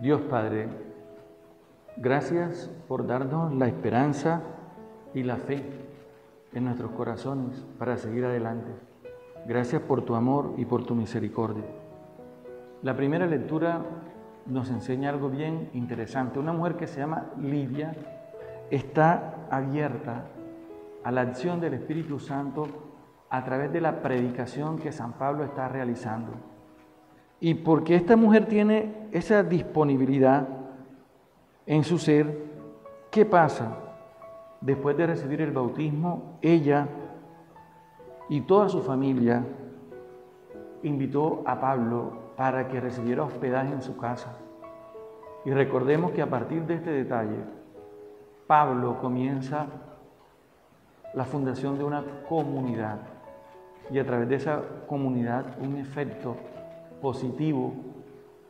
Dios Padre, gracias por darnos la esperanza y la fe en nuestros corazones para seguir adelante. Gracias por tu amor y por tu misericordia. La primera lectura nos enseña algo bien interesante. Una mujer que se llama Lidia está abierta a la acción del Espíritu Santo a través de la predicación que San Pablo está realizando. Y porque esta mujer tiene esa disponibilidad en su ser, ¿qué pasa? Después de recibir el bautismo, ella y toda su familia invitó a Pablo para que recibiera hospedaje en su casa. Y recordemos que a partir de este detalle, Pablo comienza la fundación de una comunidad y a través de esa comunidad un efecto positivo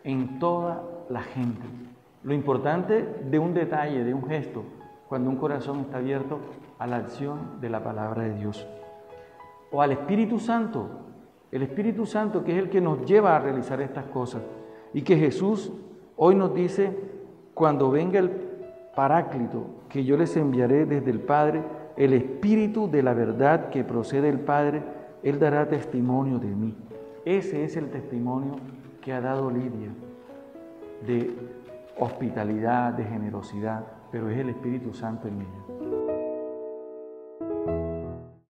en toda la gente. Lo importante de un detalle, de un gesto, cuando un corazón está abierto a la acción de la palabra de Dios. O al Espíritu Santo, el Espíritu Santo que es el que nos lleva a realizar estas cosas. Y que Jesús hoy nos dice, cuando venga el Paráclito, que yo les enviaré desde el Padre, el Espíritu de la verdad que procede del Padre, Él dará testimonio de mí. Ese es el testimonio que ha dado Lidia de hospitalidad, de generosidad, pero es el Espíritu Santo en ella.